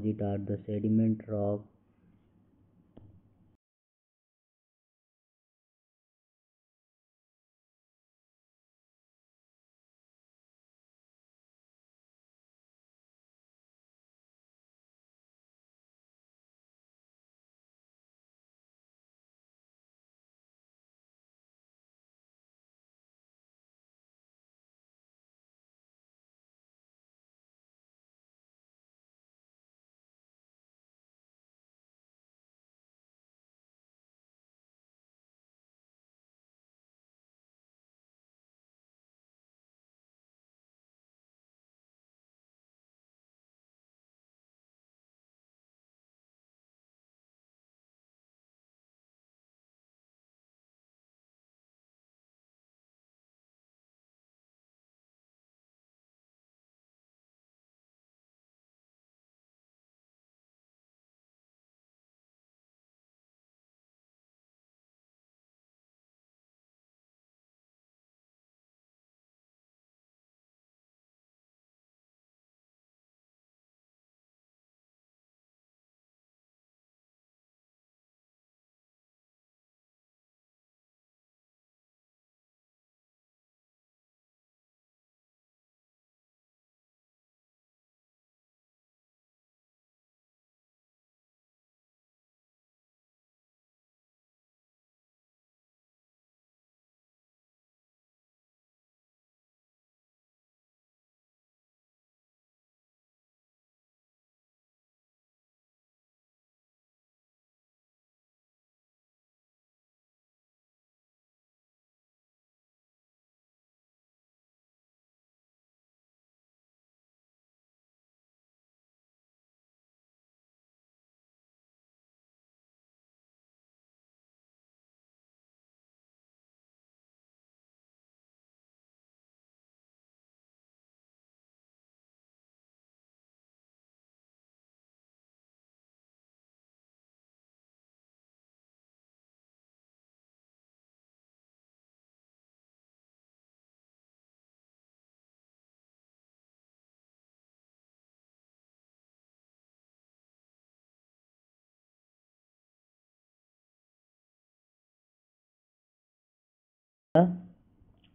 opposite are the sediment rock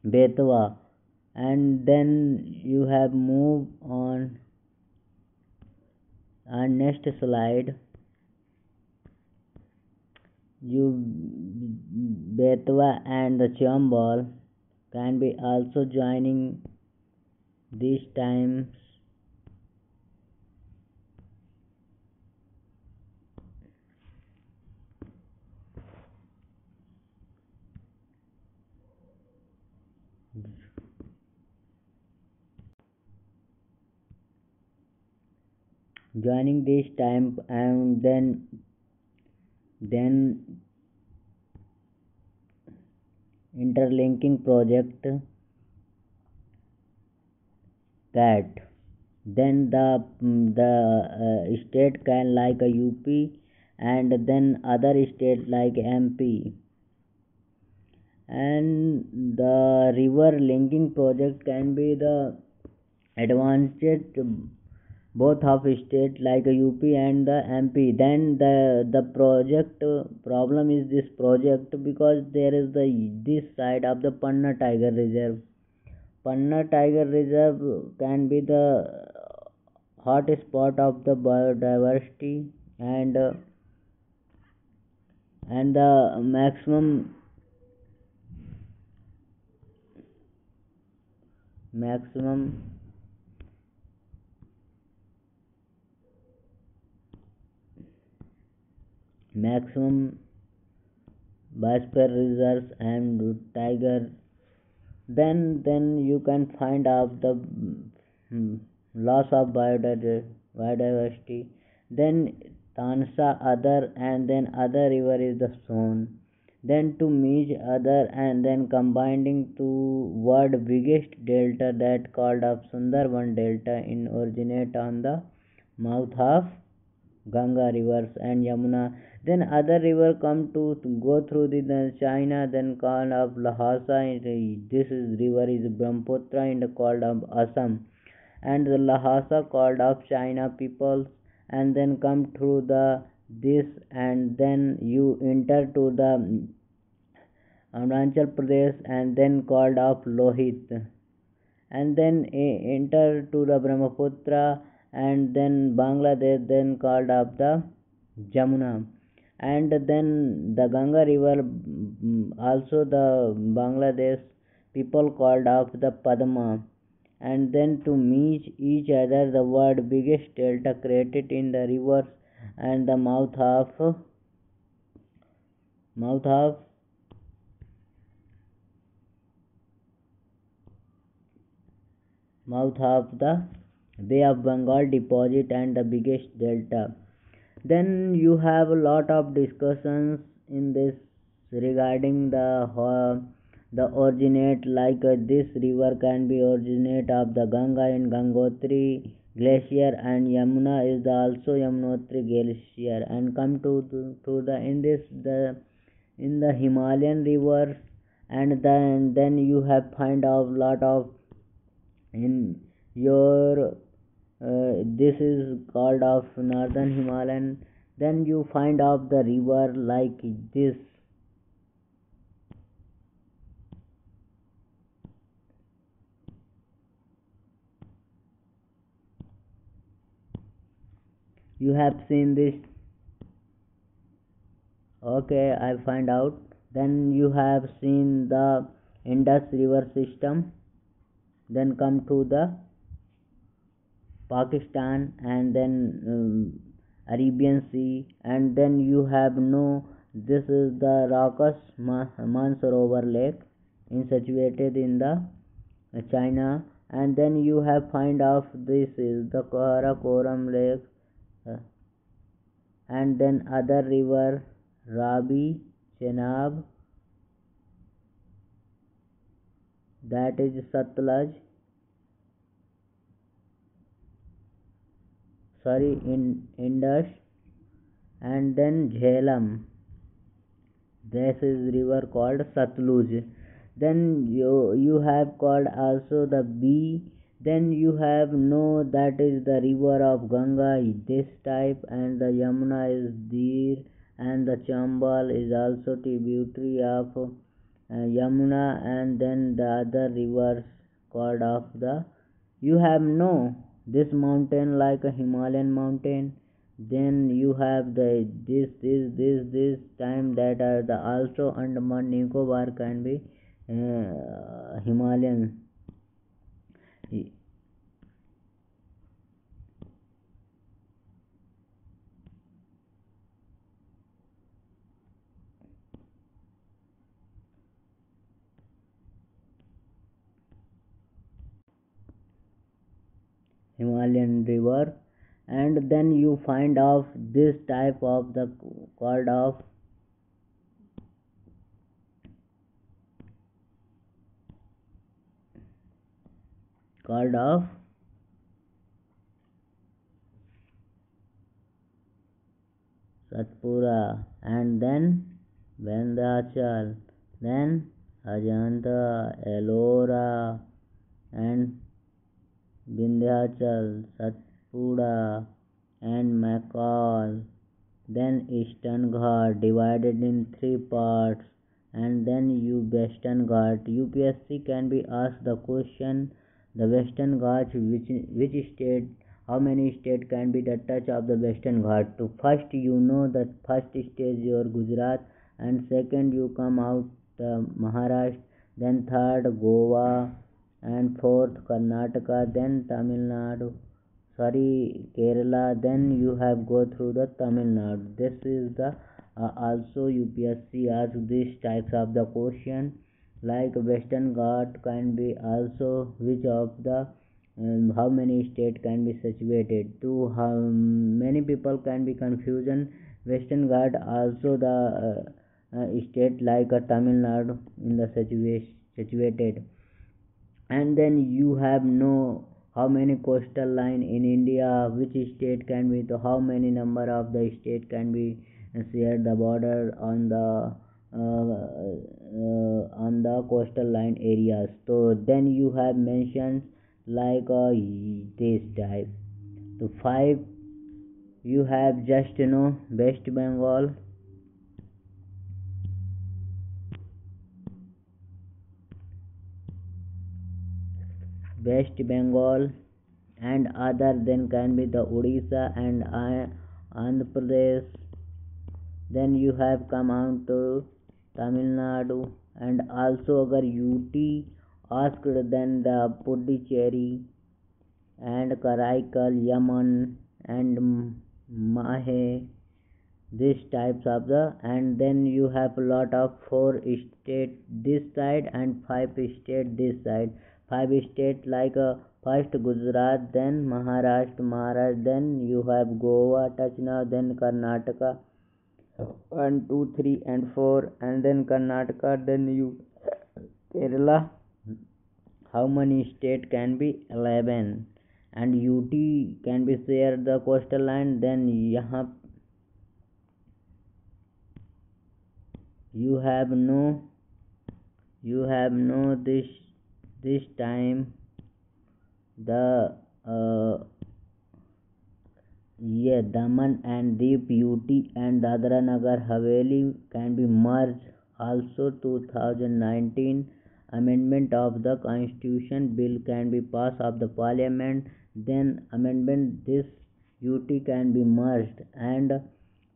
Betwa. And then you have moved on. And next slide. You Betwa and the Chambal can be also joining these times joining this time and then then interlinking project that then the the uh, state can like a up and then other state like mp and the river linking project can be the advanced both of state like up and the mp then the the project problem is this project because there is the this side of the panna tiger reserve. Panna tiger reserve can be the hot spot of the biodiversity and and the maximum maximum maximum biosphere reserves and tiger. Then then you can find out the mm, loss of biodiversity. Then tansa other and then other river is the Son then to meet other and then combining to world biggest delta that called of Sundarban delta in originate on the mouth of Ganga rivers and Yamuna. Then other river come to, go through the, the China then called of Lhasa this is river is Brahmaputra and called of Assam. And the Lhasa called of China peoples. And then come through the this and then you enter to the Arunachal Pradesh and then called of Lohit. And then enter to the Brahmaputra and then Bangladesh then called of the Jamuna. And then the Ganga river mm, also the Bangladesh people called of the Padma. And then to meet each other the word biggest delta created in the rivers and the mouth of mouth of mouth of the Bay of Bengal deposit and the biggest delta. Then you have a lot of discussions in this regarding the uh, the originate like uh, this river can be originate of the Ganga in Gangotri glacier and Yamuna is also Yamunotri glacier and come to, to, to the in this the in the Himalayan rivers and then then you have find out lot of in your uh, this is called of northern himalayan then you find out the river like this. You have seen this? Okay i find out. Then you have seen the indus river system then come to the Pakistan and then um, Arabian Sea and then you have no this is the Rakas Mansarovar lake in situated in the China and then you have find out this is the Karakoram lake uh, and then other river Rabi Chenab that is Satluj sorry in Indus. And then Jhelum. This is river called Satluj then you you have called also the B. Then you have no that is the river of Ganga. This type and the Yamuna is there. And the Chambal is also tributary of Yamuna and then the other rivers called of the you have no this mountain like a Himalayan mountain then you have the this this this this time that are the also Andaman Nicobar can be uh, Himalayan Himalayan river and then you find of this type of the called of called of Satpura and then Vindhyachal then Ajanta Ellora and Vindhyachal, Satpura and Makal. Then Eastern Ghat divided in three parts and then you Western Ghat. UPSC can be asked the question the Western Ghats which which state how many state can be the touch of the Western Ghat. To first you know that first stage your Gujarat and second you come out uh, Maharashtra then third Goa and fourth Karnataka then Tamil Nadu. Sorry Kerala then you have go through the Tamil Nadu. This is the uh, also UPSC ask these types of the question like Western Ghat can be also which of the um, how many state can be situated. To how many people can be confusion. Western Ghat also the uh, uh, state like a Tamil Nadu in the situation situated and then you have know how many coastal line in india which state can be the how many number of the state can be share the border on the uh, uh, on the coastal line areas. So then you have mentioned like uh, this type. So five you have just you know west bengal west bengal and other then can be the odisha and uh, andhra pradesh. Then you have come on to tamil nadu and also agar ut asked then the puducherry and karaikal yaman and mahe these types of the and then you have a lot of four state this side and five state this side five state like uh, first gujarat then maharashtra maharashtra then you have goa touch now then karnataka one two three and four and then karnataka then you kerala. How many state can be? 11 and ut can be share the coastal line then yahan you have no you have no this this time the uh, yeah daman and deep ut and dadra nagar haveli can be merged. Also 2019 amendment of the constitution bill can be passed of the parliament. Then amendment this ut can be merged. And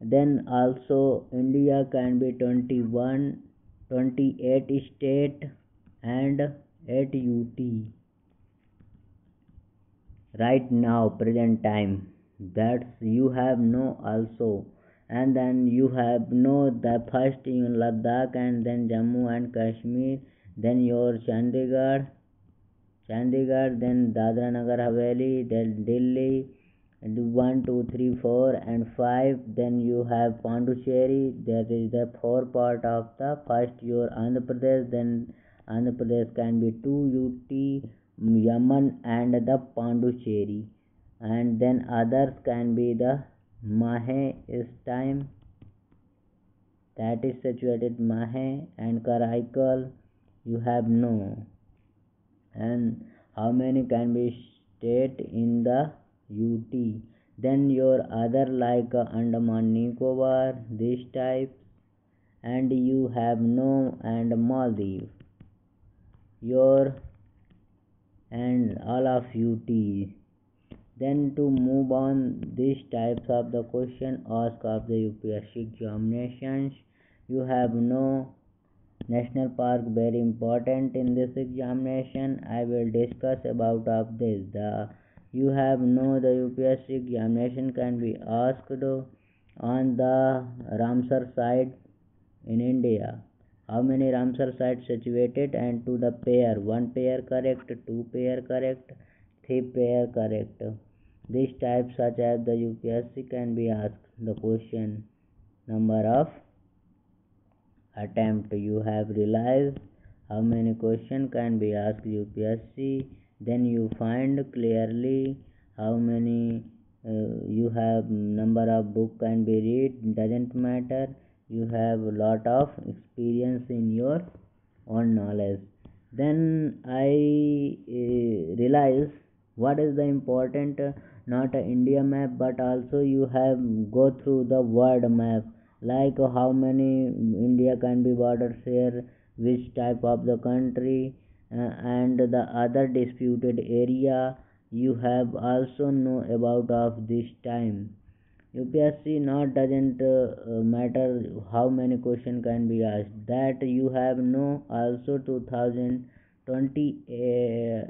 then also india can be 21 28 state. And 8 ut right now present time. That's you have no also. And then you have no the first in ladakh and then jammu and kashmir then your chandigarh chandigarh then dadra nagar haveli then delhi and 1 2 3 4 and 5 then you have pondicherry. That is the four part of the first your andhra pradesh then andhra pradesh can be 2 ut yaman and the pondicherry. And then others can be the mahe is time that is situated mahe and karaikal you have no. And how many can be state in the ut then your other like andaman nicobar this type and you have no and maldives your and all of ut then to move on these types of the question asked of the upsc examinations. You have no national park very important in this examination. I will discuss about of this. The you have no the upsc examination can be asked on the ramsar site in india how many ramsar sites situated and to the pair? One pair correct two pair correct three pair correct. These types such as the upsc can be asked. The question number of attempt. You have realized how many question can be asked upsc. Then you find clearly how many uh, you have number of book can be read. Doesn't matter you have a lot of experience in your own knowledge. Then i uh, realize what is the important uh, not india map but also you have go through the world map. Like how many india can be borders here which type of the country uh, and the other disputed area you have also know about of this time upsc not doesn't uh, matter how many question can be asked. That you have no also 2020 uh,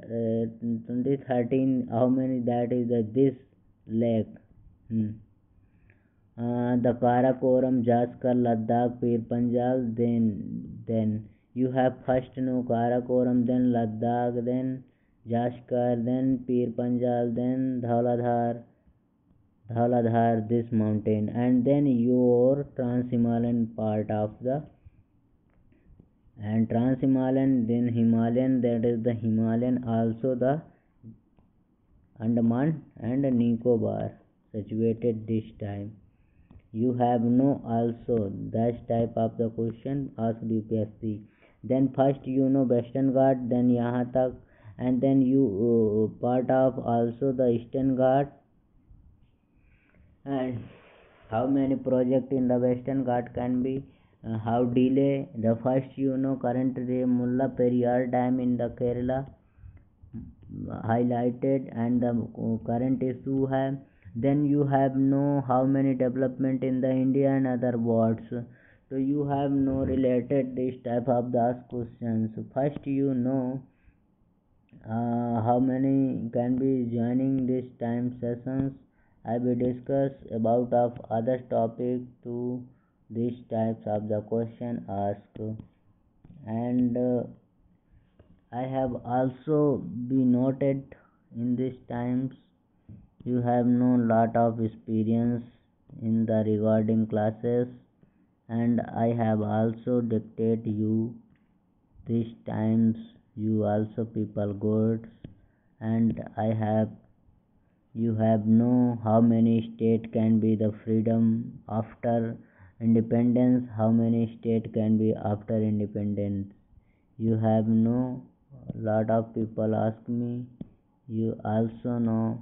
2013 how many that is the this lake hmm. Uh, the Karakoram, Jaskar, Ladakh, Pir Panjal, then then. You have first no Karakoram, then Ladakh, then Jaskar, then Pir Panjal, then Dhauladhar, Dhauladhar, this mountain, and then your Trans-Himalayan part of the and Trans-Himalayan, then Himalayan, that is the Himalayan, also the Andaman and Nicobar situated this time. You have no also that type of the question asked UPSC then first you know western ghat then yahan tak and then you uh, part of also the eastern ghat and how many project in the western ghat can be uh, how delay the first you know current currently mulla periyar dam in the kerala highlighted and the current issue have then you have know how many development in the india and other words so you have no related this type of the ask questions. First you know uh, how many can be joining this time sessions i will discuss about of other topic to these types of the question asked. And uh, I have also been noted in these times. You have no lot of experience in the regarding classes. And I have also dictate you these times. You also people good and I have you have know how many state can be the freedom after independence? How many state can be after independence? You have know lot of people ask me. You also know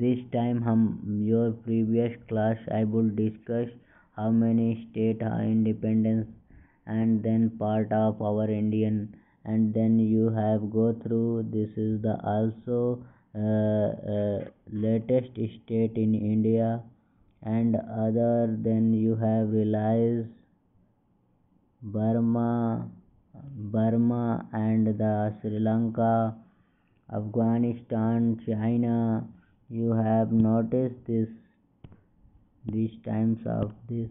this time hum your previous class i will discuss how many state are independence and then part of our indian and then you have go through this is the also uh, uh, latest state in india and other than you have realized Burma, Burma and the Sri Lanka, Afghanistan, China. You have noticed this these times of this.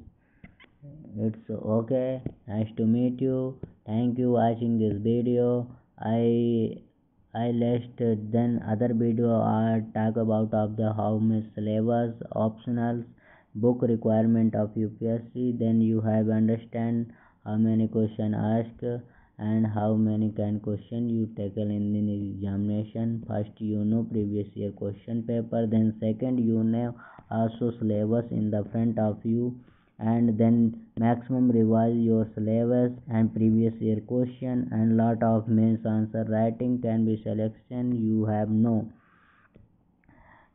It's okay. Nice to meet you. Thank you watching this video. I I last then other video I talk about of the how much syllabus optionals book requirement of UPSC then you have understand how many question asked and how many can question you tackle in the examination first you know previous year question paper then second you know also syllabus in the front of you and then maximum revise your syllabus and previous year question and lot of mains answer writing can be selection you have no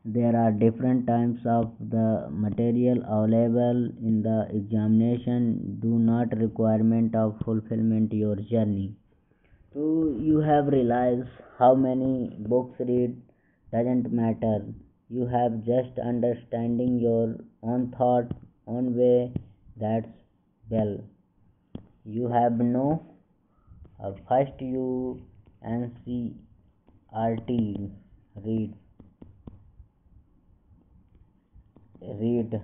there are different types of the material available in the examination. Do not requirement of fulfillment your journey. So you have realized how many books read doesn't matter. You have just understanding your own thought own way that's well you have no uh, first you ncrt read. Read.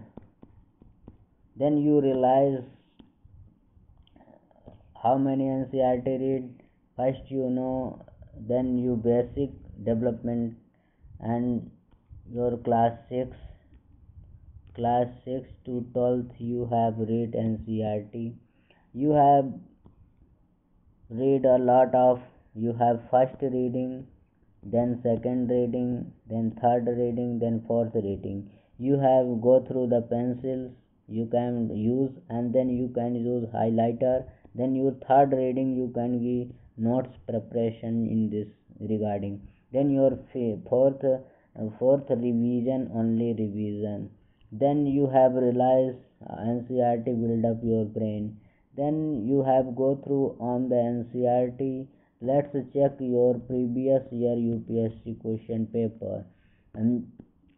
Then you realize how many ncrt read. First you know then you basic development and your class 6 class 6 to 12th you have read ncrt you have read a lot of you have first reading then second reading then third reading then fourth reading. You have go through the pencils you can use and then you can use highlighter. Then your third reading you can give notes preparation in this regarding. Then your fourth fourth revision only revision then you have realized uh, ncrt build up your brain. Then you have go through on the ncrt let's check your previous year upsc question paper. And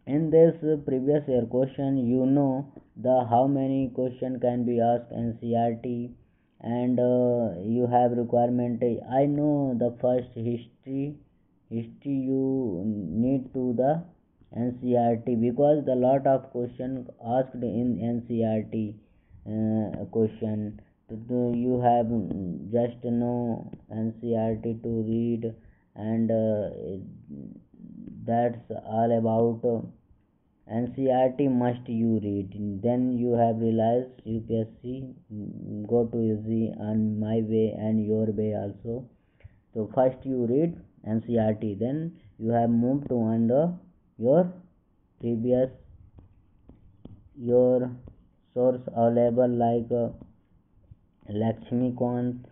in this previous year question you know the how many question can be asked ncrt and uh, you have requirement. I know the first history history you need to the ncrt because the lot of question asked in ncrt uh, question. You have just know ncrt to read and uh, that's all about uh, NCRT must you read. Then you have realized UPSC go to easy and my way and your way also. So first you read NCRT then you have moved to on the your previous your source available like uh, Lakshmi Kant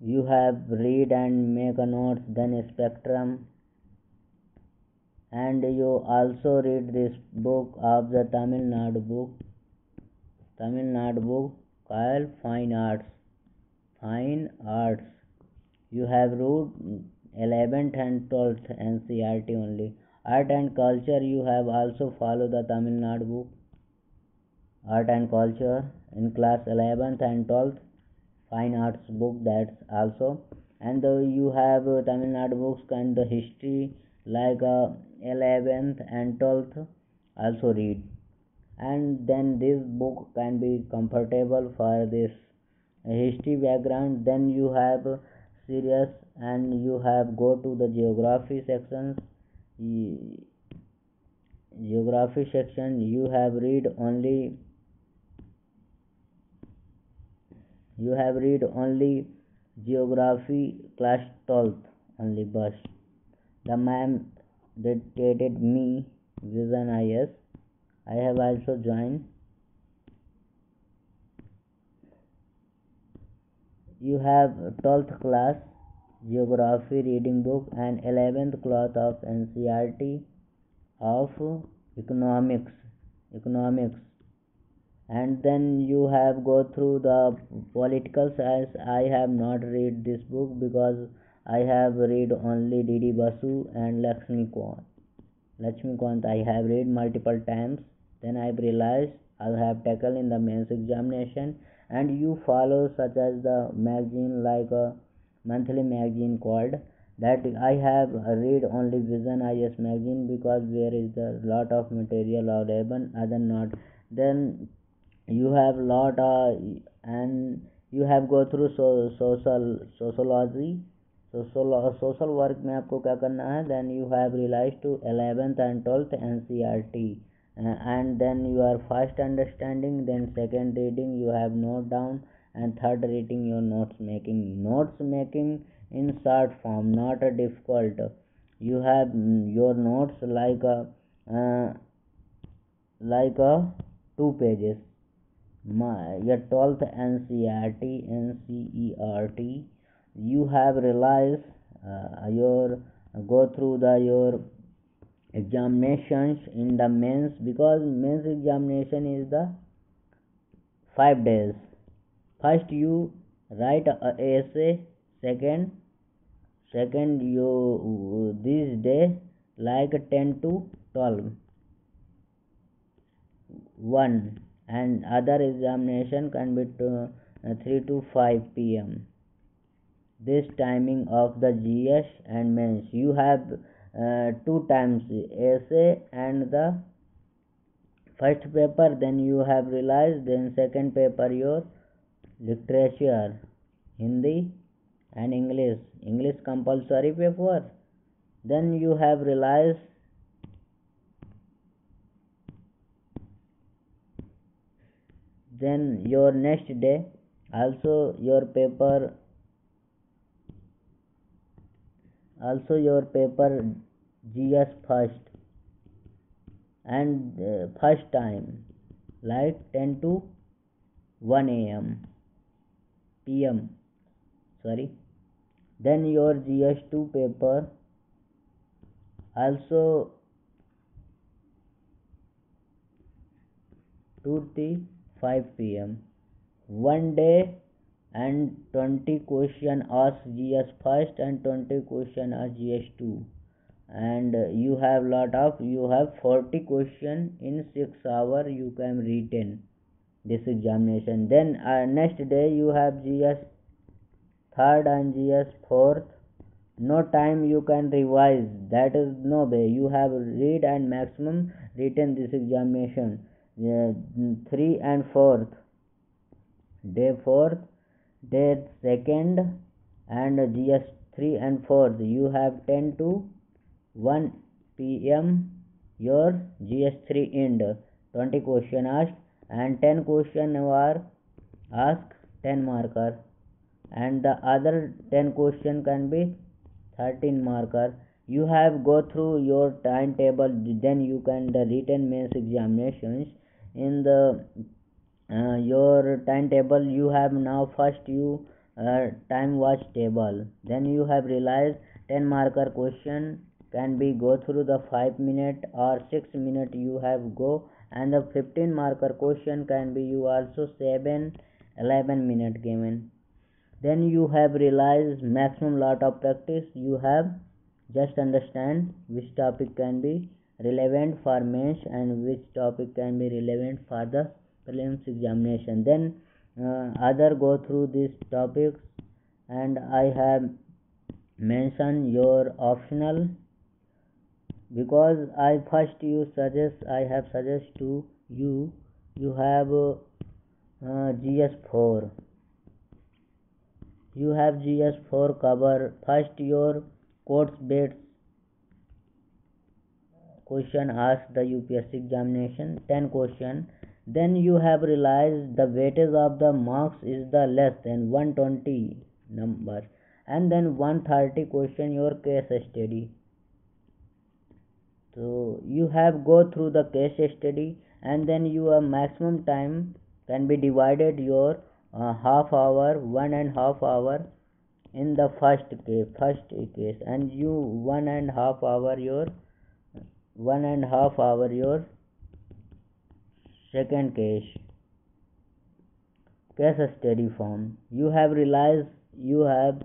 you have read and make a notes then spectrum. And you also read this book of the Tamil Nadu book. Tamil Nadu book called Fine Arts. Fine Arts. You have read 11th and 12th NCERT only. Art and culture you have also follow the Tamil Nadu book. Art and culture in class 11th and 12th fine arts book that's also. And uh, you have uh, Tamil Nadu books and the history like uh, 11th and 12th also read. And then this book can be comfortable for this history background. Then you have serious and you have go to the geography sections. Geography section you have read only you have read only geography class 12th only bus. The ma'am dictated me vision is i have also joined. You have 12th class geography reading book and 11th class of ncert of economics economics. And then you have go through the political science i have not read this book because i have read only dd basu and lakshmi kant lakshmi kant i have read multiple times. Then i realized i have taken in the mains examination. And you follow such as the magazine like a monthly magazine called that I have read only Vision IAS magazine because there is a lot of material available, other not. Then you have lot of, and you have go through so, social sociology. So, social work में आपको क्या करना then you have realized to 11th and 12th NCRT uh, and then you are first understanding then second reading you have note down and third reading your notes making. Notes making in short form not a difficult. You have your notes like a uh, like a two pages. My your 12th NCERT NCERT you have realized uh, your go through the your examinations in the mains because mains examination is the five days first you write a essay second second you this day like 10 to 12 1 and other examination can be to, uh, 3 to 5 pm this timing of the gs and mains. You have uh, two times essay and the first paper then you have realized then second paper your literature hindi and english. English compulsory paper. Then you have realized then your next day also your paper also your paper gs first and uh, first time like 10 to 1 am pm sorry. Then your gs2 paper. Also 2 to 5 pm one day and 20 question ask gs first and 20 question ask gs2 and you have lot of you have 40 question in 6 hour you can retain this examination. Then uh, next day you have gs third and gs fourth. No time you can revise. That is no way. You have read and maximum written this examination. Uh, 3 and 4th day 4th day 2nd and gs 3 and 4th you have 10 to 1 pm your gs3 end. 20 question asked and 10 question were asked 10 marker. And the other 10 question can be 13 marker. You have go through your timetable then you can the written mains examinations. In the uh, your timetable you have now first you uh, time watch table. Then you have realized 10 marker question can be go through the 5 minute or 6 minute? You have go. And the 15 marker question can be you also 7 11 minute given then you have realized maximum lot of practice. You have just understand which topic can be relevant for mains and which topic can be relevant for the prelims examination. Then uh, other go through these topics. And i have mentioned your optional because i first you suggest i have suggest to you you have uh, gs4 you have gs4 cover first your quotes based question asked the upsc examination 10 question. Then you have realized the weightage of the marks is the less than 120 number. And then 130 question your case study so you have go through the case study and then your maximum time can be divided your uh, half hour one and half hour in the first case first case and you one and half hour your one and half hour your second case case study form. You have realized you have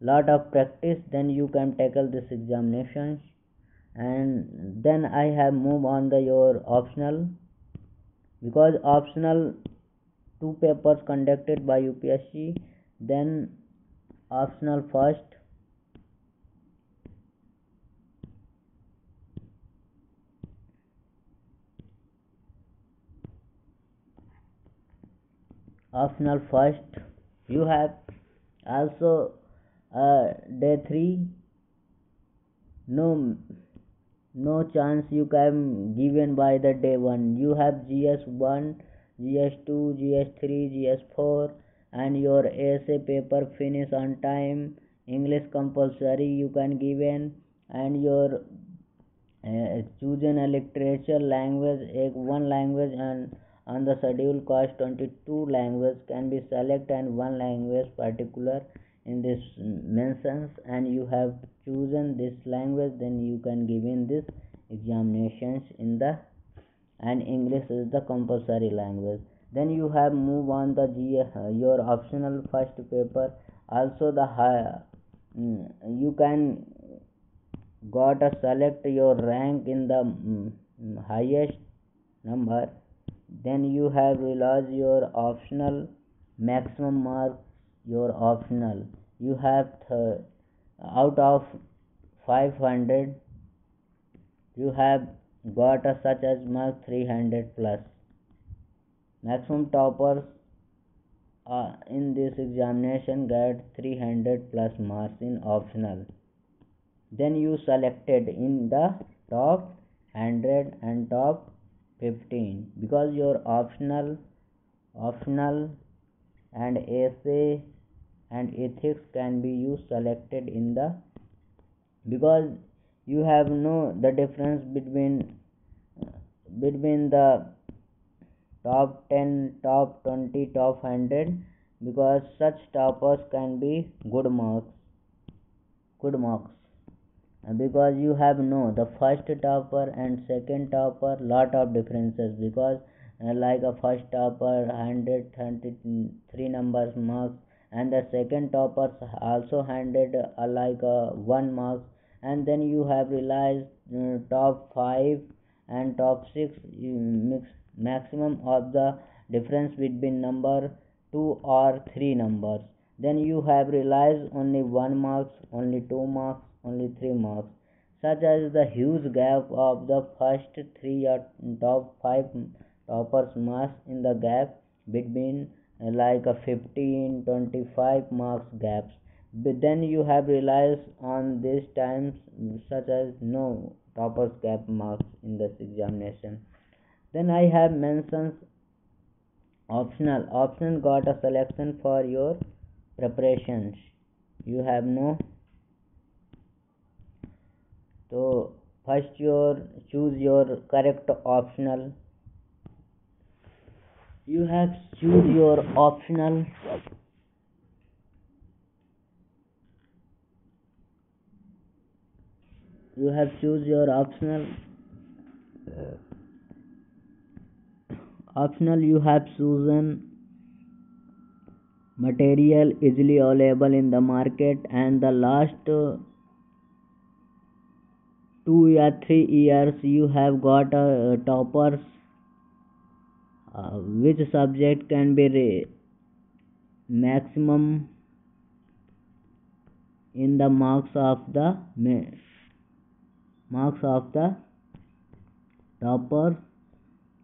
lot of practice then you can tackle this examinations and then i have move on the your optional. Because optional two papers conducted by upsc then optional first. Optional first. You have also uh, day 3 no no chance you can given by the day 1 you have gs1 gs2 gs3 gs4 and your essay paper finish on time. English compulsory you can given and your uh, chosen a literature language one language and on the schedule cost 22 language can be select and one language particular in this mentions and you have chosen this language then you can give in this examinations in the and english is the compulsory language. Then you have move on the G, uh, your optional first paper. Also the high, mm, you can got a select your rank in the mm, highest number. Then you have realized your optional maximum mark your optional. You have th- out of 500 you have got a such as mark 300 plus. Maximum toppers uh, in this examination get 300 plus marks in optional. Then you selected in the top 100 and top 15 because your optional optional and essay and ethics can be used selected in the because you have know the difference between between the top 10 top 20 top 100 because such toppers can be good marks good marks. Because you have know the first topper and second topper lot of differences because uh, like a first topper 133 numbers marks and the second topper also handed uh, like uh, one mark. And then you have realized uh, top 5 and top 6 mix maximum of the difference between number 2 or 3 numbers. Then you have realized only one marks only two marks only 3 marks, such as the huge gap of the first 3 or top 5 toppers marks in the gap between like a 15 25 marks gaps. But then you have realized on these times such as no toppers gap marks in this examination. Then i have mentions optional. Option got a selection for your preparations. You have no? So first your choose your correct optional you have choose your optional. You have choose your optional. Optional you have chosen material easily available in the market and the last two or three years you have got uh, toppers uh, which subject can be re- maximum in the marks of the marks of the topper?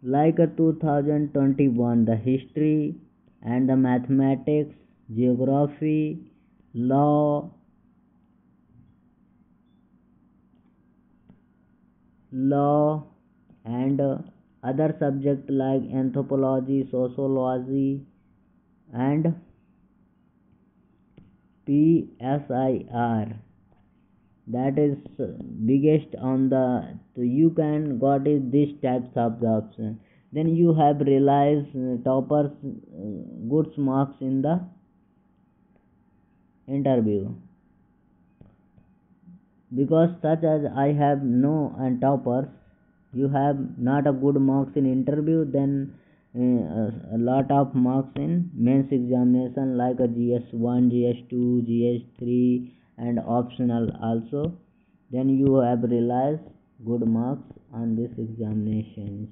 Like a 2021 the history and the mathematics geography law law and other subjects like anthropology sociology and PSIR that is biggest on the so you can got it this types of option then you have realized uh, toppers uh, good marks in the interview. Because such as I have no and toppers you have not a good marks in interview then uh, a lot of marks in mains examination like a gs1 gs2 gs3 and optional also. Then you have realized good marks on this examinations.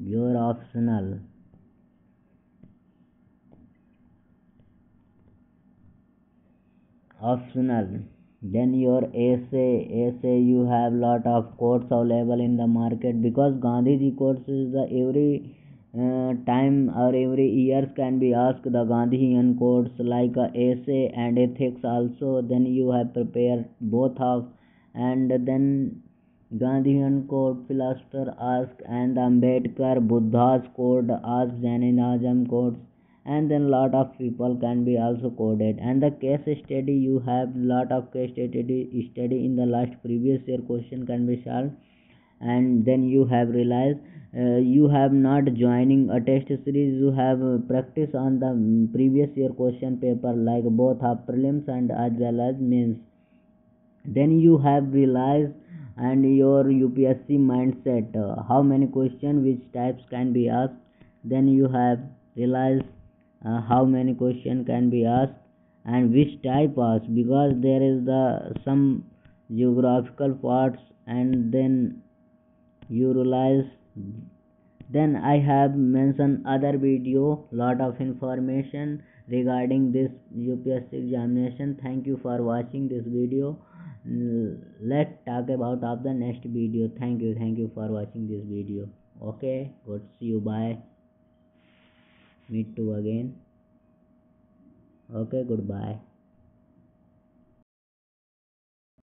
Your optional optional then your essay essay you have lot of quotes available in the market because gandhiji quotes is the every uh, time or every years can be asked the gandhian quotes like uh, essay and ethics also then you have prepared both of and then gandhian quote philosopher ask and ambedkar buddha's quote ask jainism quotes and then lot of people can be also coded. And the case study you have lot of case study study in the last previous year question can be solved. And then you have realized uh, you have not joining a test series. You have uh, practice on the previous year question paper like both of prelims and as well as mains. Then you have realized and your upsc mindset uh, how many question which types can be asked. Then you have realized uh, how many question can be asked and which type asked because there is the some geographical parts and then you realize then i have mentioned other video lot of information regarding this upsc examination. Thank you for watching this video. Let's talk about of the next video. Thank you thank you for watching this video. Okay good see you bye meet to again. Okay goodbye